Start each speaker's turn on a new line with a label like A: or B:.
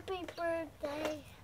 A: Happy birthday.